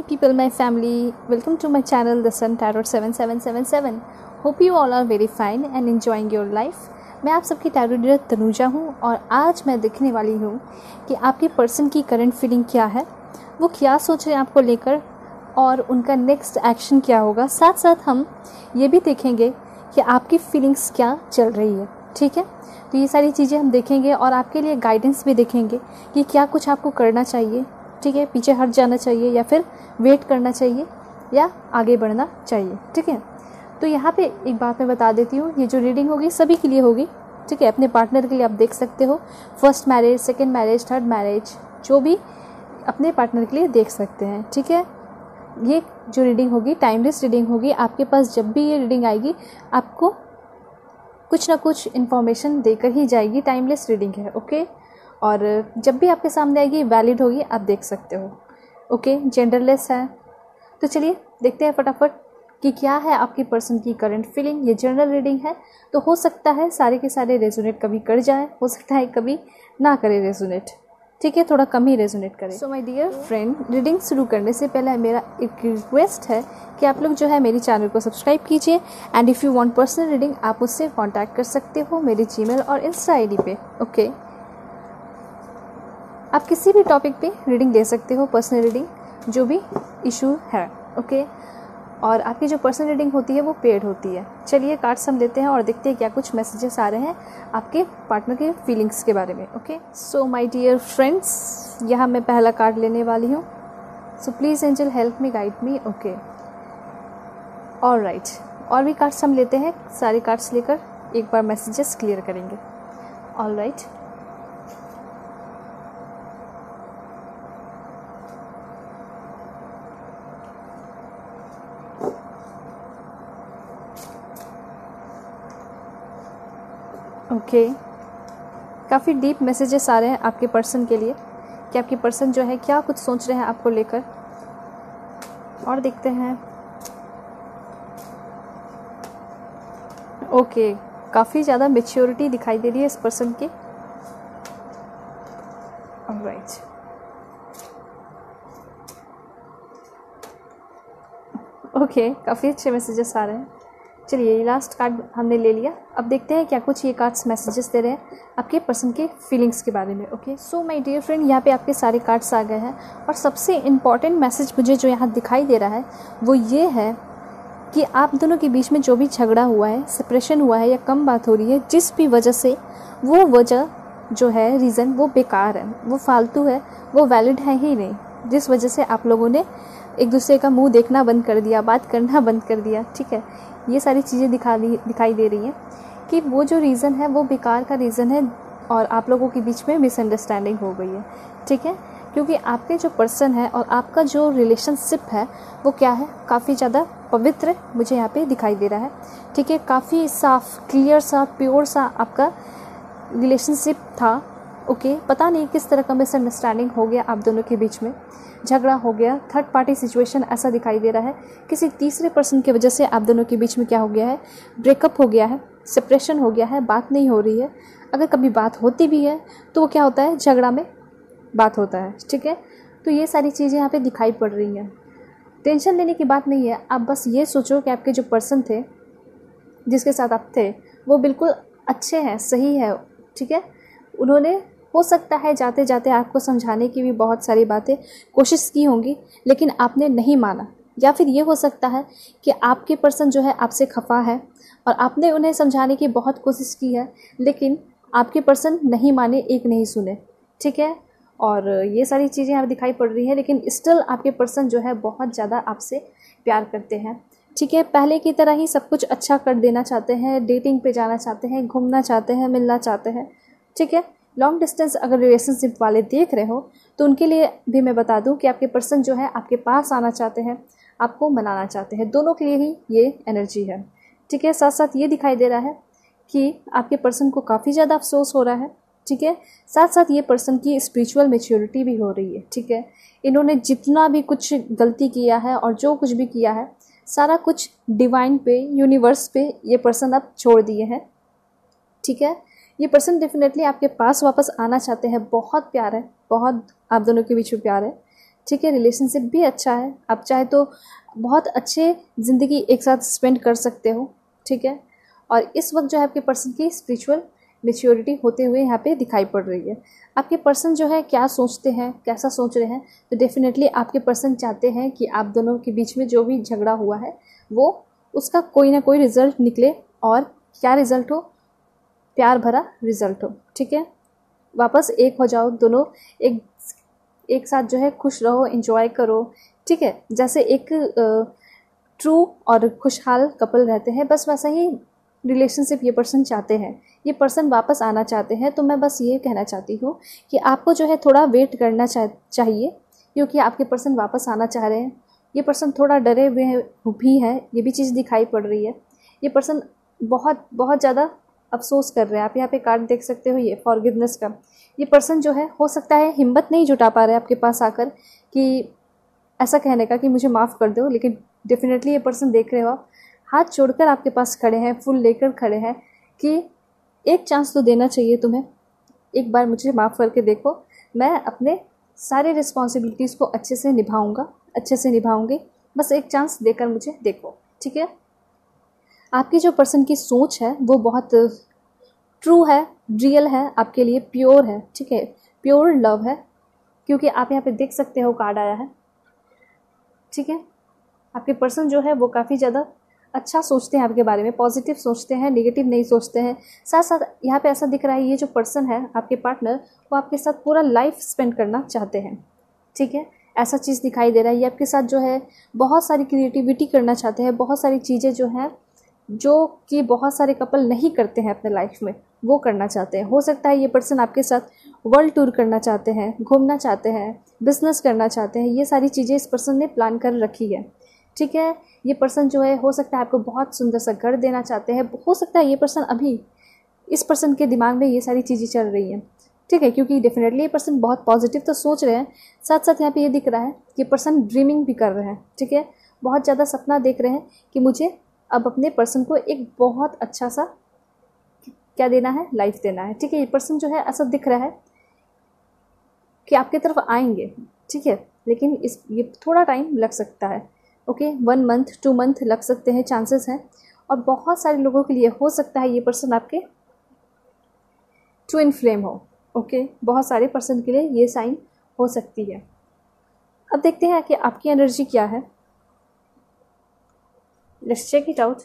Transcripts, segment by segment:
my people, my family. Welcome to my channel, The Sun Tarot 7777. Hope you all are very fine and enjoying your life. मैं आप सबकी tarot dealer Tanuja हूँ और आज मैं देखने वाली हूँ कि आपके पर्सन की करंट फीलिंग क्या है वो क्या सोच रहे हैं आपको लेकर और उनका नेक्स्ट एक्शन क्या होगा साथ साथ हम ये भी देखेंगे कि आपकी फीलिंग्स क्या चल रही है ठीक है तो ये सारी चीज़ें हम देखेंगे और आपके लिए गाइडेंस भी देखेंगे कि क्या कुछ आपको करना चाहिए ठीक है, पीछे हट जाना चाहिए या फिर वेट करना चाहिए या आगे बढ़ना चाहिए, ठीक है? तो यहाँ पे एक बात मैं बता देती हूँ, ये जो रीडिंग होगी सभी के लिए होगी, ठीक है? अपने पार्टनर के लिए आप देख सकते हो first marriage second marriage third marriage जो भी अपने पार्टनर के लिए देख सकते हैं, ठीक है? ये जो रीडिंग होगी टाइमलेस रीडिंग होगी, आपके पास जब भी ये रीडिंग आएगी, आपको कुछ ना कुछ इन्फॉर्मेशन देकर ही जाएगी टाइमलेस रीडिंग है ओके और जब भी आपके सामने आएगी वैलिड होगी आप देख सकते हो। ओके जेंडरलेस है। तो चलिए देखते हैं फटाफट कि क्या है आपकी पर्सन की करंट फीलिंग ये जनरल रीडिंग है। तो हो सकता है सारे के सारे रेजोनेट कभी कर जाए हो सकता है कभी ना करे रेजोनेट ठीक है? थोड़ा कम ही रेजोनेट करें। So my dear friend reading शुरू करने से पहले मेरा एक रिक्वेस्ट है कि आप लोग जो है मेरी चैनल को सब्सक्राइब कीजिए। And if you want personal reading आप उससे कांटेक्ट कर सकते हो मेरी जीमेल और इंस्टा आईडी पे। ओके आप किसी भी टॉपिक पे रीडिंग ले सकते हो पर्सनल रीडिंग जो भी इशू है ओके और आपकी जो पर्सनल रीडिंग होती है, वो पेड होती है। चलिए कार्ड्स हम लेते हैं और देखते हैं क्या कुछ मैसेजेस आ रहे हैं आपके पार्टनर के फीलिंग्स के बारे में okay so my dear friends यहाँ मैं पहला कार्ड लेने वाली हूँ। So please angel help me guide me okay all right और भी कार्ड्स हम लेते हैं, सारे कार्ड्स लेकर एक बार मैसेजेस क्लियर करेंगे। All right right. ओके काफ़ी डीप मैसेजेस आ रहे हैं आपके पर्सन के लिए कि आपकी पर्सन जो है क्या कुछ सोच रहे हैं आपको लेकर। और देखते हैं। ओके काफ़ी ज़्यादा मेच्योरिटी दिखाई दे रही है इस पर्सन की। राइट ओके काफ़ी अच्छे मैसेजेस आ रहे हैं। चलिए, ये लास्ट कार्ड हमने ले लिया। अब देखते हैं क्या कुछ ये कार्ड्स मैसेजेस दे रहे हैं आपके पर्सन के फीलिंग्स के बारे में okay so my dear friend यहाँ पे आपके सारे कार्ड्स आ गए हैं और सबसे इंपॉर्टेंट मैसेज मुझे जो यहाँ दिखाई दे रहा है, वो ये है कि आप दोनों के बीच में जो भी झगड़ा हुआ है सेपरेशन हुआ है या कम बात हो रही है, जिस भी वजह से, वो वजह जो है रीज़न वो बेकार है, वो फालतू है, वो वैलिड है ही नहीं। जिस वजह से आप लोगों ने एक दूसरे का मुँह देखना बंद कर दिया, बात करना बंद कर दिया, ठीक है? ये सारी चीज़ें दिखा दी, दिखाई दे रही हैं कि वो जो रीज़न है, वो बेकार का रीज़न है और आप लोगों के बीच में मिसअंडरस्टैंडिंग हो गई है। ठीक है? क्योंकि आपके जो पर्सन है और आपका जो रिलेशनशिप है, वो क्या है? काफ़ी ज़्यादा पवित्र मुझे यहाँ पे दिखाई दे रहा है। ठीक है? काफ़ी साफ़ क्लियर सा प्योर सा आपका रिलेशनशिप था। ओके, पता नहीं किस तरह का मिसअंडरस्टैंडिंग हो गया आप दोनों के बीच में। झगड़ा हो गया थर्ड पार्टी सिचुएशन ऐसा दिखाई दे रहा है। किसी तीसरे पर्सन की वजह से आप दोनों के बीच में क्या हो गया है? ब्रेकअप हो गया है सेपरेशन हो गया है, बात नहीं हो रही है। अगर कभी बात होती भी है तो वो क्या होता है? झगड़ा में बात होता है, ठीक है? तो ये सारी चीज़ें यहाँ पे दिखाई पड़ रही हैं। टेंशन लेने की बात नहीं है, आप बस ये सोचो कि आपके जो पर्सन थे, जिसके साथ आप थे, वो बिल्कुल अच्छे हैं, सही है, ठीक है? उन्होंने हो सकता है जाते जाते आपको समझाने की भी बहुत सारी बातें कोशिश की होंगी, लेकिन आपने नहीं माना। या फिर ये हो सकता है कि आपके पर्सन जो है आपसे खफा है और आपने उन्हें समझाने की बहुत कोशिश की है, लेकिन आपके पर्सन नहीं माने, एक नहीं सुने। ठीक है? और ये सारी चीज़ें आप दिखाई पड़ रही हैं, लेकिन स्टिल आपके पर्सन जो है बहुत ज़्यादा आपसे प्यार करते हैं। ठीक है? पहले की तरह ही सब कुछ अच्छा कर देना चाहते हैं, डेटिंग पे जाना चाहते हैं, घूमना चाहते हैं, मिलना चाहते हैं। ठीक है? लॉन्ग डिस्टेंस अगर रिलेशनशिप वाले देख रहे हो तो उनके लिए भी मैं बता दूँ कि आपके पर्सन जो है, आपके पास आना चाहते हैं, आपको मनाना चाहते हैं। दोनों के लिए ही ये एनर्जी है। ठीक है? साथ साथ ये दिखाई दे रहा है कि आपके पर्सन को काफ़ी ज़्यादा अफसोस हो रहा है। ठीक है? साथ साथ ये पर्सन की स्पिरिचुअल मेच्योरिटी भी हो रही है। ठीक है? इन्होंने जितना भी कुछ गलती किया है और जो कुछ भी किया है, सारा कुछ डिवाइन पे यूनिवर्स पे ये पर्सन अब छोड़ दिए हैं। ठीक है? ये पर्सन डेफिनेटली आपके पास वापस आना चाहते हैं। बहुत प्यार है। बहुत, आप दोनों के बीच में प्यार है। ठीक है रिलेशनशिप भी अच्छा है। आप चाहे तो बहुत अच्छे ज़िंदगी एक साथ स्पेंड कर सकते हो। ठीक है? और इस वक्त जो है आपके पर्सन की स्पिरिचुअल मेच्योरिटी होते हुए यहाँ पे दिखाई पड़ रही है। आपके पर्सन जो है क्या सोचते हैं, कैसा सोच रहे हैं तो डेफिनेटली आपके पर्सन चाहते हैं कि आप दोनों के बीच में जो भी झगड़ा हुआ है, वो उसका कोई ना कोई रिज़ल्ट निकले। और क्या रिज़ल्ट हो? प्यार भरा रिज़ल्ट हो, ठीक है? वापस एक हो जाओ दोनों, एक एक साथ जो है खुश रहो इन्जॉय करो, ठीक है? जैसे एक ट्रू और खुशहाल कपल रहते हैं, बस वैसा ही रिलेशनशिप ये पर्सन चाहते हैं। ये पर्सन वापस आना चाहते हैं तो मैं बस ये कहना चाहती हूँ कि आपको जो है थोड़ा वेट करना चाहिए, क्योंकि आपके पर्सन वापस आना चाह रहे हैं। ये पर्सन थोड़ा डरे हुए भी है, ये भी चीज़ दिखाई पड़ रही है। ये पर्सन बहुत बहुत ज़्यादा अफसोस कर रहे हैं। आप यहाँ पे कार्ड देख सकते हो, ये फॉरगिवनेस का। ये पर्सन जो है, हो सकता है हिम्मत नहीं जुटा पा रहे आपके पास आकर कि ऐसा कहने का कि मुझे माफ़ कर दो, लेकिन डेफिनेटली ये पर्सन देख रहे हो आप। हाथ छोड़कर आपके पास खड़े हैं, फुल लेकर खड़े हैं कि एक चांस तो देना चाहिए तुम्हें। एक बार मुझे माफ़ करके देखो, मैं अपने सारे रिस्पॉन्सिबिलिटीज़ को अच्छे से निभाऊँगा, अच्छे से निभाऊँगी। बस एक चांस देकर मुझे देखो, ठीक है? आपकी जो पर्सन की सोच है, वो बहुत ट्रू है रियल है, आपके लिए प्योर है, ठीक है? प्योर लव है, क्योंकि आप यहाँ पे देख सकते हो कार्ड आया है, ठीक है? आपके पर्सन जो है, वो काफ़ी ज़्यादा अच्छा सोचते हैं आपके बारे में पॉजिटिव सोचते हैं नेगेटिव नहीं सोचते हैं। साथ साथ यहाँ पे ऐसा दिख रहा है, ये जो पर्सन है, आपके पार्टनर वो आपके साथ पूरा लाइफ स्पेंड करना चाहते हैं, ठीक है? ऐसा चीज़ दिखाई दे रहा है, ये आपके साथ जो है, बहुत सारी क्रिएटिविटी करना चाहते हैं, बहुत सारी चीज़ें जो हैं जो कि बहुत सारे कपल नहीं करते हैं अपने लाइफ में, वो करना चाहते हैं। हो सकता है ये पर्सन आपके साथ वर्ल्ड टूर करना चाहते हैं, घूमना चाहते हैं बिज़नेस करना चाहते हैं, ये सारी चीज़ें इस पर्सन ने प्लान कर रखी है। ठीक है? ये पर्सन जो है, हो सकता है आपको बहुत सुंदर सा घर देना चाहते हैं, हो सकता है ये पर्सन अभी इस पर्सन के दिमाग में ये सारी चीज़ें चल रही हैं। ठीक है? क्योंकि डेफिनेटली ये पर्सन बहुत पॉजिटिव तो सोच रहे हैं साथ साथ यहाँ पे ये दिख रहा है कि पर्सन ड्रीमिंग भी कर रहे हैं। ठीक है? बहुत ज़्यादा सपना देख रहे हैं कि मुझे अब अपने पर्सन को एक बहुत अच्छा सा क्या देना है? लाइफ देना है। ठीक है, ये पर्सन जो है, ऐसा दिख रहा है कि आपकी तरफ़ आएँगे। ठीक है, लेकिन इस, ये थोड़ा टाइम लग सकता है। Okay one month two month लग सकते हैं चांसेस हैं। और बहुत सारे लोगों के लिए हो सकता है ये पर्सन आपके ट्विन फ्लेम हो। ओके बहुत सारे पर्सन के लिए ये साइन हो सकती है। अब देखते हैं कि आपकी एनर्जी क्या है। Let's check it out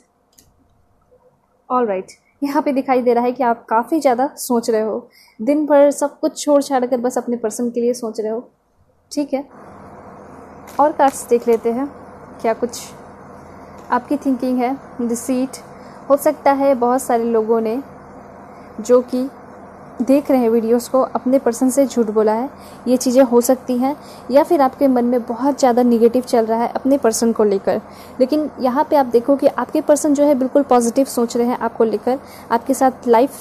all right यहाँ पे दिखाई दे रहा है कि आप काफ़ी ज़्यादा सोच रहे हो। दिन भर सब कुछ छोड़ छाड़ कर बस अपने पर्सन के लिए सोच रहे हो। ठीक है? और कार्ड्स देख लेते हैं। क्या कुछ आपकी थिंकिंग है? रिसीट हो सकता है बहुत सारे लोगों ने जो कि देख रहे हैं वीडियोस को, अपने पर्सन से झूठ बोला है, ये चीज़ें हो सकती हैं, या फिर आपके मन में बहुत ज़्यादा निगेटिव चल रहा है अपने पर्सन को लेकर। लेकिन यहाँ पे आप देखो कि आपके पर्सन जो है बिल्कुल पॉजिटिव सोच रहे हैं आपको लेकर, आपके साथ लाइफ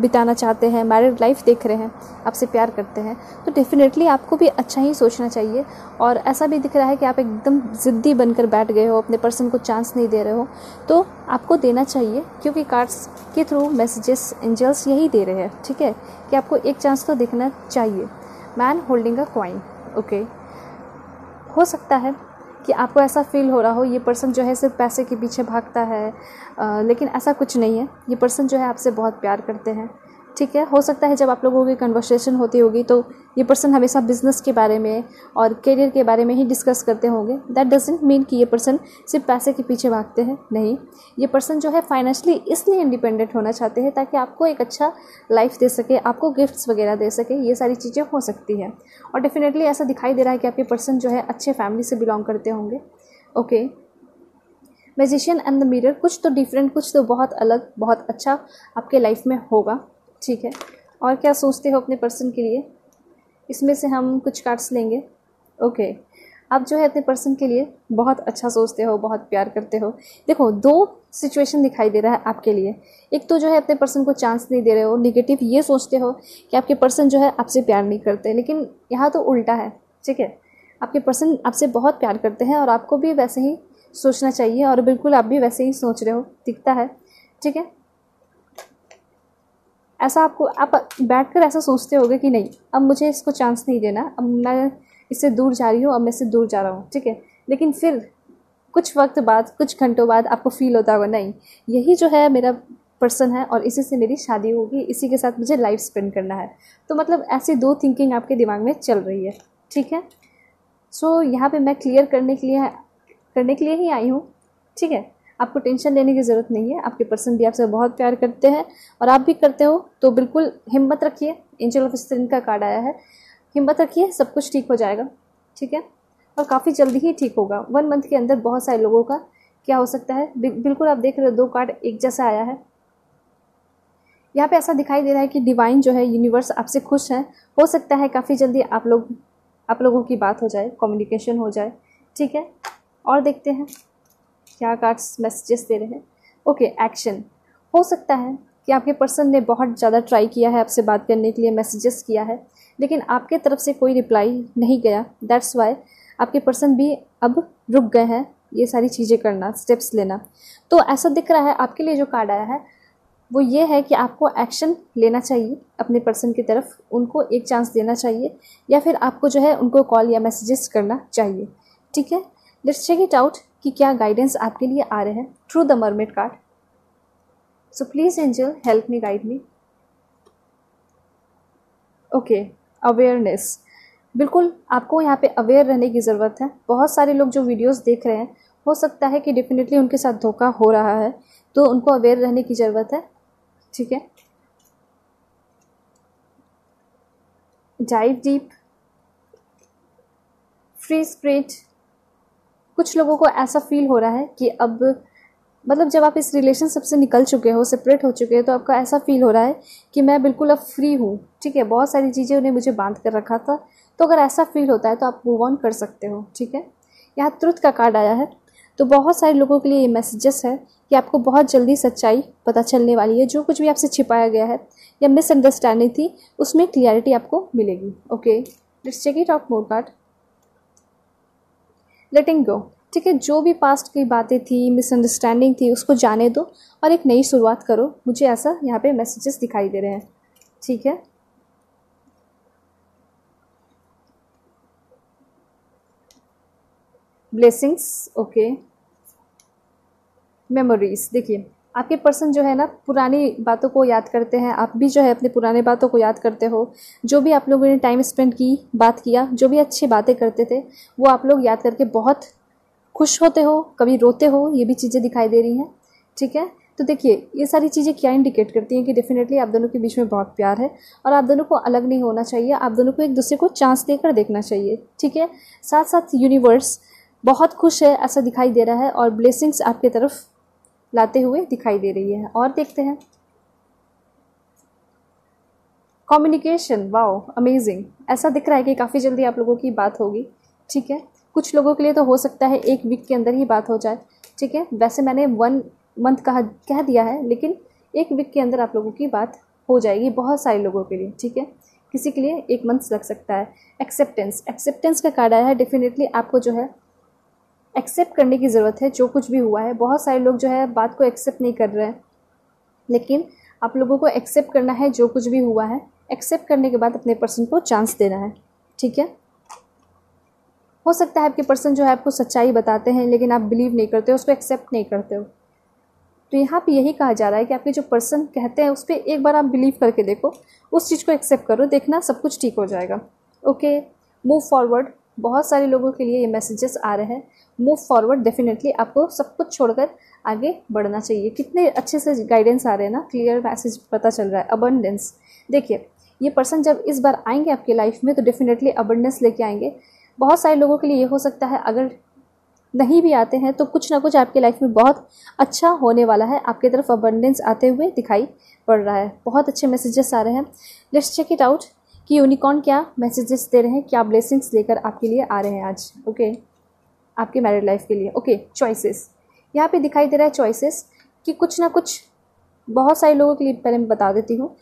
बिताना चाहते हैं मैरिड लाइफ देख रहे हैं, आपसे प्यार करते हैं तो डेफिनेटली आपको भी अच्छा ही सोचना चाहिए। और ऐसा भी दिख रहा है कि आप एकदम ज़िद्दी बनकर बैठ गए हो, अपने पर्सन को चांस नहीं दे रहे हो तो आपको देना चाहिए, क्योंकि कार्ड्स के थ्रू मैसेजेस एंजल्स यही दे रहे हैं, ठीक है? कि आपको एक चांस तो देखना चाहिए। Man holding a coin okay हो सकता है कि आपको ऐसा फील हो रहा हो, ये पर्सन जो है सिर्फ़ पैसे के पीछे भागता है लेकिन ऐसा कुछ नहीं है। ये पर्सन जो है आपसे बहुत प्यार करते हैं। ठीक है, हो सकता है जब आप लोगों की कन्वर्सेशन होती होगी तो ये पर्सन हमेशा बिज़नेस के बारे में और करियर के बारे में ही डिस्कस करते होंगे। दैट डजेंट मीन कि ये पर्सन सिर्फ़ पैसे के पीछे भागते हैं, नहीं। ये पर्सन जो है फाइनेंशली इसलिए इंडिपेंडेंट होना चाहते हैं ताकि आपको एक अच्छा लाइफ दे सके, आपको गिफ्ट्स वगैरह दे सके, ये सारी चीज़ें हो सकती हैं। और डेफिनेटली ऐसा दिखाई दे रहा है कि आपके पर्सन जो है अच्छे फैमिली से बिलोंग करते होंगे। Okay magician and the mirror कुछ तो डिफरेंट कुछ तो बहुत अलग, बहुत अच्छा आपके लाइफ में होगा। ठीक है। और क्या सोचते हो अपने पर्सन के लिए? इसमें से हम कुछ कार्ड्स लेंगे। ओके आप जो है अपने पर्सन के लिए बहुत अच्छा सोचते हो, बहुत प्यार करते हो। देखो, दो सिचुएशन दिखाई दे रहा है आपके लिए। एक तो जो है अपने पर्सन को चांस नहीं दे रहे हो निगेटिव ये सोचते हो कि आपके पर्सन जो है आपसे प्यार नहीं करते। लेकिन यहाँ तो उल्टा है, ठीक है? आपके पर्सन आपसे बहुत प्यार करते हैं और आपको भी वैसे ही सोचना चाहिए और बिल्कुल आप भी वैसे ही सोच रहे हो, दिखता है, ठीक है? ऐसा आपको आप बैठ कर ऐसा सोचते होगे कि नहीं अब मुझे इसको चांस नहीं देना अब मैं इससे दूर जा रही हूँ अब मैं इससे दूर जा रहा हूँ ठीक है? लेकिन फिर कुछ वक्त बाद कुछ घंटों बाद आपको फील होता होगा नहीं यही जो है मेरा पर्सन है और इसी से मेरी शादी होगी इसी के साथ मुझे लाइफ स्पेंड करना है। तो मतलब ऐसी दो थिंकिंग आपके दिमाग में चल रही है ठीक है? सो so, यहाँ पे मैं क्लियर करने के लिए करने के लिए ही आई हूँ ठीक है? आपको टेंशन लेने की ज़रूरत नहीं है, आपके पर्सन भी आपसे बहुत प्यार करते हैं और आप भी करते हो तो बिल्कुल हिम्मत रखिए, एंजल ऑफ़ स्ट्रेंथ का कार्ड आया है। हिम्मत रखिए, सब कुछ ठीक हो जाएगा, ठीक है? और काफ़ी जल्दी ही ठीक होगा। वन मंथ के अंदर बहुत सारे लोगों का क्या हो सकता है? बिल्कुल आप देख रहे हो, दो कार्ड एक जैसा आया है। यहाँ पे ऐसा दिखाई दे रहा है कि डिवाइन जो है यूनिवर्स आपसे खुश है। हो सकता है काफ़ी जल्दी आप लोग, आप लोगों की बात हो जाए कम्युनिकेशन हो जाए, ठीक है? और देखते हैं। क्या कार्ड्स मैसेजेस दे रहे हैं। ओके एक्शन हो सकता है कि आपके पर्सन ने बहुत ज़्यादा ट्राई किया है आपसे बात करने के लिए मैसेजेस किया है, लेकिन आपके तरफ़ से कोई रिप्लाई नहीं गया। दैट्स वाई आपके पर्सन भी अब रुक गए हैं ये सारी चीज़ें करना स्टेप्स लेना। तो ऐसा दिख रहा है आपके लिए जो कार्ड आया है, वो ये है कि आपको एक्शन लेना चाहिए अपने पर्सन की तरफ़, उनको एक चांस देना चाहिए, या फिर आपको जो है उनको कॉल या मैसेजेस करना चाहिए। ठीक है? लेट्स चेक इट आउट कि क्या गाइडेंस आपके लिए आ रहे हैं. Through the mermaid card so please angel help me guide me okay awareness बिल्कुल, आपको यहाँ पे अवेयर रहने की ज़रूरत है. बहुत सारे लोग जो वीडियोस देख रहे हैं, हो सकता है कि डेफिनेटली उनके साथ धोखा हो रहा है तो उनको अवेयर रहने की ज़रूरत है. ठीक है? डाइव डीप फ्री स्प्रिट कुछ लोगों को ऐसा फील हो रहा है कि अब मतलब जब आप इस रिलेशनशिप से निकल चुके हो सेपरेट हो चुके हो तो आपका ऐसा फील हो रहा है कि मैं बिल्कुल अब फ्री हूँ। ठीक है, बहुत सारी चीज़ें उन्हें मुझे बाँध कर रखा था। तो अगर ऐसा फील होता है तो आप मूव ऑन कर सकते हो। ठीक है? यहाँ ट्रुथ का कार्ड आया है। तो बहुत सारे लोगों के लिए ये मैसेजेस है कि आपको बहुत जल्दी सच्चाई पता चलने वाली है। जो कुछ भी आपसे छिपाया गया है या मिसअंडरस्टैंडिंग थी, उसमें क्लियरिटी आपको मिलेगी। Okay let's check it out more card letting go ठीक है, जो भी पास्ट की बातें थी मिसअंडरस्टैंडिंग थी, उसको जाने दो और एक नई शुरुआत करो। मुझे ऐसा यहाँ पे मैसेजेस दिखाई दे रहे हैं। ठीक है? ब्लेसिंग्स ओके मेमोरीज देखिए। आपके पर्सन जो है ना, पुरानी बातों को याद करते हैं। आप भी जो है अपने पुराने बातों को याद करते हो। जो भी आप लोगों ने टाइम स्पेंड की, बात किया, जो भी अच्छी बातें करते थे, वो आप लोग याद करके बहुत खुश होते हो, कभी रोते हो, ये भी चीज़ें दिखाई दे रही हैं। ठीक है? तो देखिए, ये सारी चीज़ें क्या इंडिकेट करती हैं कि डेफिनेटली आप दोनों के बीच में बहुत प्यार है और आप दोनों को अलग नहीं होना चाहिए, आप दोनों को एक दूसरे को चांस देकर देखना चाहिए। ठीक है? साथ साथ यूनिवर्स बहुत खुश है, ऐसा दिखाई दे रहा है और ब्लेसिंग्स आपके तरफ़ लाते हुए दिखाई दे रही है। और देखते हैं। कम्युनिकेशन वाओ अमेजिंग ऐसा दिख रहा है कि काफ़ी जल्दी आप लोगों की बात होगी। ठीक है? कुछ लोगों के लिए तो हो सकता है एक वीक के अंदर ही बात हो जाए। ठीक है? वैसे मैंने वन मंथ कहा, कह दिया है, लेकिन एक वीक के अंदर आप लोगों की बात हो जाएगी बहुत सारे लोगों के लिए। ठीक है? किसी के लिए एक मंथ लग सकता है। एक्सेप्टेंस एक्सेप्टेंस का कार्ड आया है डेफिनेटली आपको जो है एक्सेप्ट करने की ज़रूरत है, जो कुछ भी हुआ है। बहुत सारे लोग जो है, बात को एक्सेप्ट नहीं कर रहे हैं। लेकिन आप लोगों को एक्सेप्ट करना है, जो कुछ भी हुआ है। एक्सेप्ट करने के बाद अपने पर्सन को चांस देना है। ठीक है? हो सकता है आपके पर्सन जो है, आपको सच्चाई बताते हैं, लेकिन आप बिलीव नहीं करते हो, उसको एक्सेप्ट नहीं करते हो। तो यहाँ पे यही कहा जा रहा है कि आपके जो पर्सन कहते हैं, उस पर एक बार आप बिलीव करके देखो। उस चीज़ को एक्सेप्ट करो, देखना सब कुछ ठीक हो जाएगा। ओके मूव फॉरवर्ड बहुत सारे लोगों के लिए ये मैसेजेस आ रहे हैं। मूव फॉरवर्ड डेफिनेटली आपको सब कुछ छोड़कर आगे बढ़ना चाहिए। कितने अच्छे से गाइडेंस आ रहे हैं ना क्लियर मैसेज पता चल रहा है अबंडेंस देखिए, ये पर्सन जब इस बार आएँगे आपके लाइफ में तो डेफिनेटली अबंडेंस लेके आएँगे। बहुत सारे लोगों के लिए ये हो सकता है, अगर नहीं भी आते हैं तो कुछ ना कुछ आपके लाइफ में बहुत अच्छा होने वाला है। आपकी तरफ़ अबंडेंस आते हुए दिखाई पड़ रहा है। बहुत अच्छे मैसेजेस आ रहे हैं। लेट्स चेक इट आउट कि यूनिकॉर्न क्या मैसेजेस दे रहे हैं क्या ब्लेसिंग्स लेकर आपके लिए आ रहे हैं आज ओके okay? आपके मैरिड लाइफ के लिए ओके okay, चॉइसेस यहाँ पे दिखाई दे रहा है चॉइसेस कि कुछ ना कुछ बहुत सारे लोगों के लिए पहले मैं बता देती हूँ।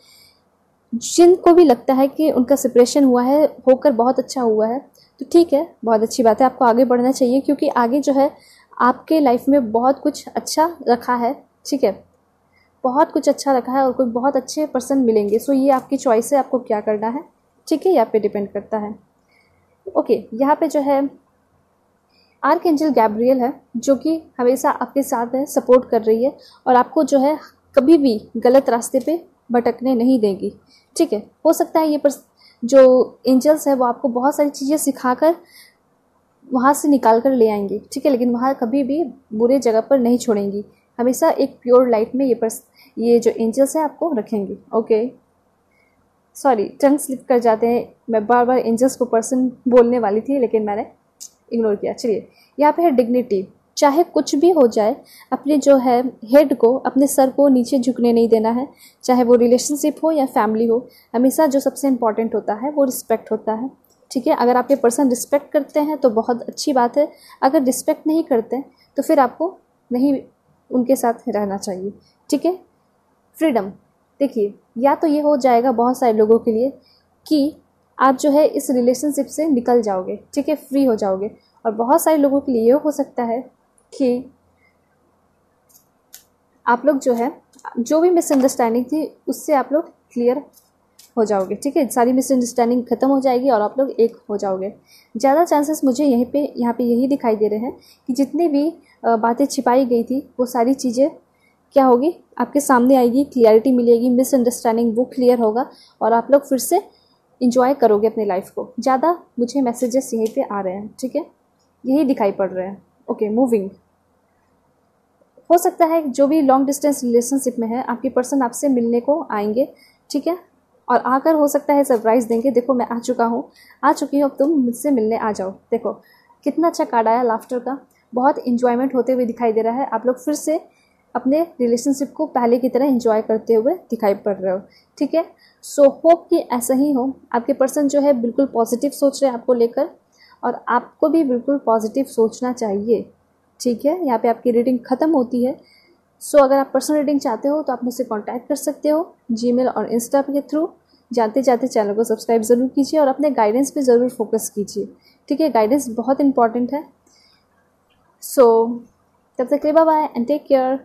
जिनको भी लगता है कि उनका सेपरेशन हुआ है होकर बहुत अच्छा हुआ है तो ठीक है बहुत अच्छी बात है आपको आगे बढ़ना चाहिए क्योंकि आगे जो है आपके लाइफ में बहुत कुछ अच्छा रखा है ठीक है? बहुत कुछ अच्छा रखा है और कोई बहुत अच्छे पर्सन मिलेंगे। सो ये आपकी चॉइस है आपको क्या करना है? ठीक है, यहाँ पे डिपेंड करता है। ओके यहाँ पे जो है आर्क एंजल गैब्रियल है, जो कि हमेशा आपके साथ है सपोर्ट कर रही है और आपको जो है कभी भी गलत रास्ते पे भटकने नहीं देगी। ठीक है, हो सकता है ये पर जो एंजल्स है, वो आपको बहुत सारी चीज़ें सिखाकर वहाँ से निकाल कर ले आएँगी। ठीक है, लेकिन वहाँ कभी भी बुरे जगह पर नहीं छोड़ेंगी। हमेशा एक प्योर लाइट में ये पर्स, ये जो एंजल्स है, आपको रखेंगी। ओके सॉरी टंग स्लिप कर जाते हैं। मैं बार बार एंजल्स को पर्सन बोलने वाली थी, लेकिन मैंने इग्नोर किया। चलिए, यहाँ पे है डिग्निटी चाहे कुछ भी हो जाए, अपने जो है हेड को, अपने सर को नीचे झुकने नहीं देना है। चाहे वो रिलेशनशिप हो या फैमिली हो, हमेशा जो सबसे इंपॉर्टेंट होता है, वो रिस्पेक्ट होता है। ठीक है? अगर आपके पर्सन रिस्पेक्ट करते हैं तो बहुत अच्छी बात है। अगर रिस्पेक्ट नहीं करते तो फिर आपको नहीं उनके साथ रहना चाहिए। ठीक है? फ्रीडम देखिए, या तो ये हो जाएगा बहुत सारे लोगों के लिए कि आप जो है इस रिलेशनशिप से निकल जाओगे, ठीक है फ्री हो जाओगे। और बहुत सारे लोगों के लिए ये हो सकता है कि आप लोग जो है, जो भी मिसअंडरस्टैंडिंग थी, उससे आप लोग क्लियर हो जाओगे, ठीक है? सारी मिसअंडरस्टैंडिंग खत्म हो जाएगी और आप लोग एक हो जाओगे। ज़्यादा चांसेस मुझे यहीं पे, यहाँ पे यही दिखाई दे रहे हैं कि जितनी भी बातें छिपाई गई थी, वो सारी चीज़ें क्या होगी? आपके सामने आएगी क्लियरिटी मिलेगी मिसअंडरस्टैंडिंग वो क्लियर होगा और आप लोग फिर से इंजॉय करोगे अपनी लाइफ को। ज़्यादा मुझे मैसेजेस यहीं पे आ रहे हैं, ठीक है? यही दिखाई पड़ रहे हैं। ओके मूविंग हो सकता है जो भी लॉन्ग डिस्टेंस रिलेशनशिप में है, आपकी पर्सन आपसे मिलने को आएँगे, ठीक है? और आकर हो सकता है सरप्राइज़ देंगे, देखो मैं आ चुका हूँ, आ चुकी हूँ, अब तुम मुझसे मिलने आ जाओ। देखो, कितना अच्छा कार्ड आया लाफ्टर का। बहुत इन्जॉयमेंट होते हुए दिखाई दे रहा है। आप लोग फिर से अपने रिलेशनशिप को पहले की तरह इंजॉय करते हुए दिखाई पड़ रहे हो। ठीक है? सो होप कि ऐसा ही हो। आपके पर्सन जो है बिल्कुल पॉजिटिव सोच रहे हैं आपको लेकर और आपको भी बिल्कुल पॉजिटिव सोचना चाहिए। ठीक है? यहाँ पे आपकी रीडिंग ख़त्म होती है। सो so, अगर आप पर्सनल रीडिंग चाहते हो तो आप मुझसे कांटेक्ट कर सकते हो जीमेल और इंस्टा के थ्रू जाते जाते चैनल को सब्सक्राइब ज़रूर कीजिए और अपने गाइडेंस पे ज़रूर फोकस कीजिए। ठीक है? गाइडेंस बहुत इंपॉर्टेंट है। सो so, तब तक के बाय एंड टेक केयर